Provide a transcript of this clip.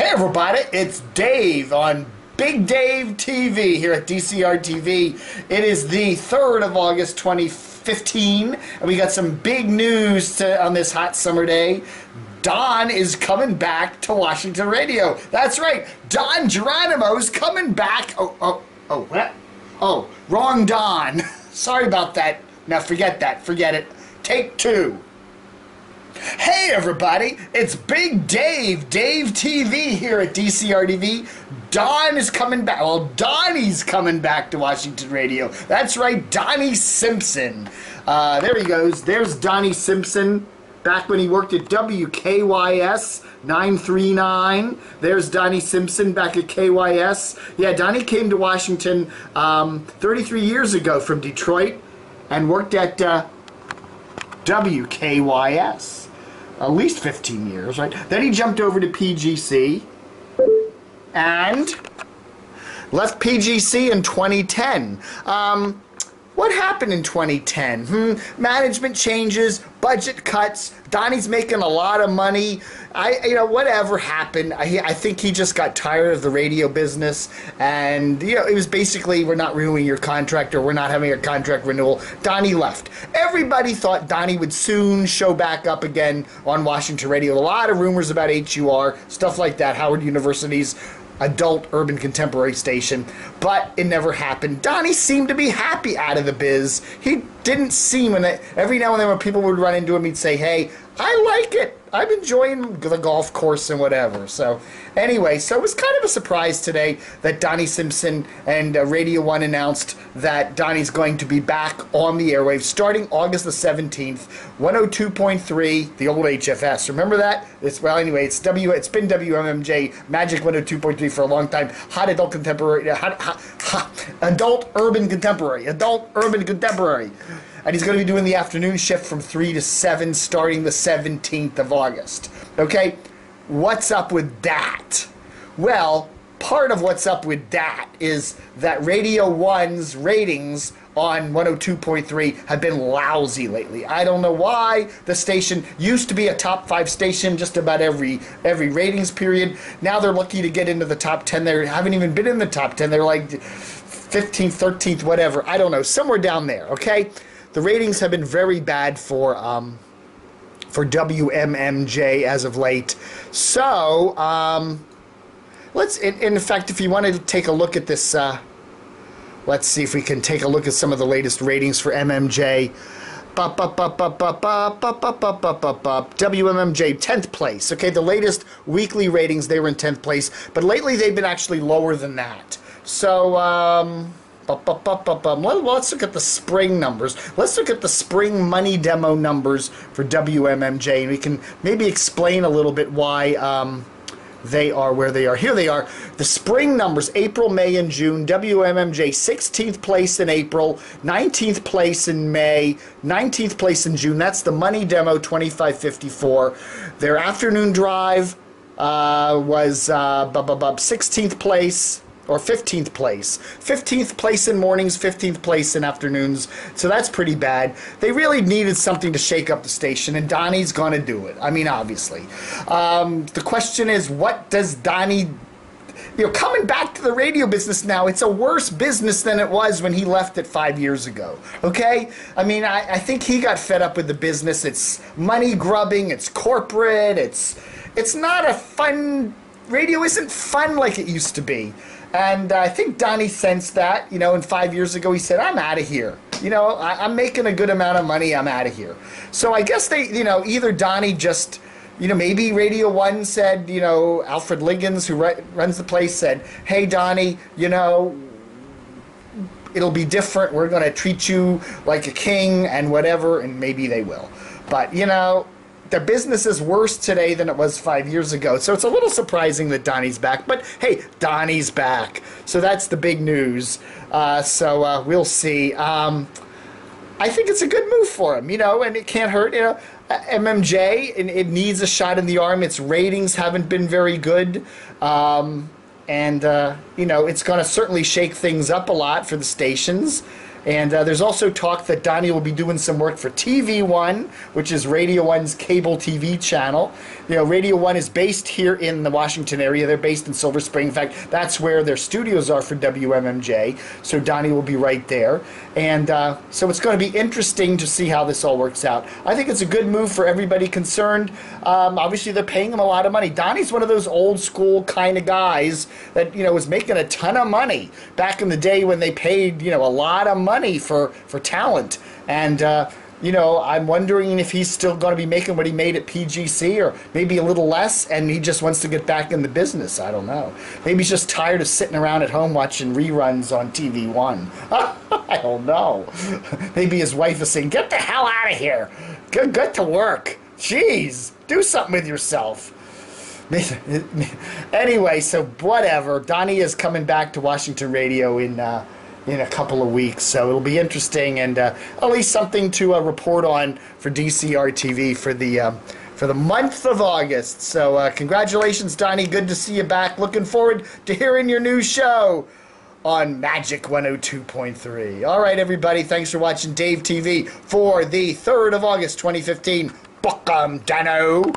Hey everybody, it's Dave on Big Dave TV here at DCR TV. It is the 3rd of August 2015, and we got some big news to, on this hot summer day. Don is coming back to Washington Radio. That's right, Don Geronimo's coming back. Oh, oh, oh, what? Oh, wrong Don. Sorry about that. Now forget that. Forget it. Take two. Hey everybody, it's Big Dave, Dave TV here at DCRTV. Don is coming back. Well, Donnie's coming back to Washington Radio. That's right, Donnie Simpson. Uh, there he goes. There's Donnie Simpson back when he worked at WKYS 939. There's Donnie Simpson back at KYS. Yeah, Donnie came to Washington um, 33 years ago from Detroit and worked at uh, WKYS at least 15 years, right? Then he jumped over to PGC and left PGC in 2010. Um, what happened in 2010? Hmm, management changes, budget cuts. Donnie's making a lot of money. I, you know, whatever happened, I, I think he just got tired of the radio business, and you know, it was basically we're not renewing your contract or we're not having a contract renewal. Donnie left. Everybody thought Donnie would soon show back up again on Washington radio. A lot of rumors about HUR, stuff like that. Howard University's adult urban contemporary station, but it never happened. Donnie seemed to be happy out of the biz. He didn't seem, and every now and then when people would run into him, he'd say, "Hey, I like it. I'm enjoying the golf course and whatever." So, anyway, so it was kind of a surprise today that Donnie Simpson and uh, Radio One announced that Donnie's going to be back on the airwaves starting August the 17th, 102.3, the old HFS. Remember that? It's well, anyway, it's W. It's been WMMJ Majic 102.3 for a long time. Hot adult contemporary, uh, hot, hot, hot, adult urban contemporary, adult urban contemporary and he's going to be doing the afternoon shift from 3 to 7 starting the 17th of August. Okay? What's up with that? Well, part of what's up with that is that Radio 1's ratings on 102.3 have been lousy lately. I don't know why. The station used to be a top 5 station just about every every ratings period. Now they're lucky to get into the top 10. They haven't even been in the top 10. They're like 15th, 13th, whatever. I don't know. Somewhere down there, okay? The ratings have been very bad for um, for WMMJ as of late. So um, let's. In, in, fact, if you want to take a look at this, uh, let's see if we can take a look at some of the latest ratings for MMJ. WMMJ 10th place. Okay, the latest weekly ratings they were in 10th place, but lately they've been actually lower than that. So um, Let's look at the spring numbers. Let's look at the spring money demo numbers for WMMJ, and we can maybe explain a little bit why um, they are where they are. Here they are. The spring numbers, April, May, and June. WMMJ, 16th place in April, 19th place in May, 19th place in June. That's the money demo 2554. Their afternoon drive uh, was uh, 16th place or 15th place. 15th place in mornings, 15th place in afternoons. So that's pretty bad. They really needed something to shake up the station, and Donnie's going to do it. I mean, obviously. Um, the question is, what does Donnie you know, coming back to the radio business now, it's a worse business than it was when he left it five years ago. Okay? I mean, I, I think he got fed up with the business. It's money grubbing, it's corporate, it's it's not a fun radio isn't fun like it used to be. And I think Donnie sensed that, you know, and five years ago he said, I'm out of here. You know, I, am making a good amount of money, I'm out of here. So I guess they, you know, either Donnie just, you know, maybe Radio 1 said, you know, Alfred Liggins, who runs the place, said, hey, Donnie, you know, it'll be different. We're going to treat you like a king and whatever, and maybe they will. But, you know, their business is worse today than it was five years ago. So it's a little surprising that Donnie's back. But hey, Donnie's back. So that's the big news. Uh, so uh, we'll see. Um, I think it's a good move for him, you know, and it can't hurt. You know, MMJ, it, it needs a shot in the arm. Its ratings haven't been very good. Um, and, uh, you know, it's going to certainly shake things up a lot for the stations. And uh, there's also talk that Donnie will be doing some work for TV One, which is Radio One's cable TV channel. You know, Radio One is based here in the Washington area. They're based in Silver Spring. In fact, that's where their studios are for WMMJ. So Donnie will be right there. And uh, so it's going to be interesting to see how this all works out. I think it's a good move for everybody concerned. Um, obviously, they're paying him a lot of money. Donnie's one of those old school kind of guys that, you know, was making a ton of money back in the day when they paid, you know, a lot of money for, for talent. And, uh, you know, I'm wondering if he's still going to be making what he made at PGC or maybe a little less and he just wants to get back in the business. I don't know. Maybe he's just tired of sitting around at home watching reruns on TV One. I don't know. Maybe his wife is saying, Get the hell out of here. Get, get to work. Jeez, do something with yourself. anyway, so whatever. Donnie is coming back to Washington Radio in. Uh, in a couple of weeks. So it'll be interesting and uh, at least something to uh, report on for DCR TV for the um, for the month of August. So uh, congratulations, Donnie. Good to see you back. Looking forward to hearing your new show on Majic 102.3. All right, everybody. Thanks for watching Dave TV for the 3rd of August 2015. Book 'em, Dano.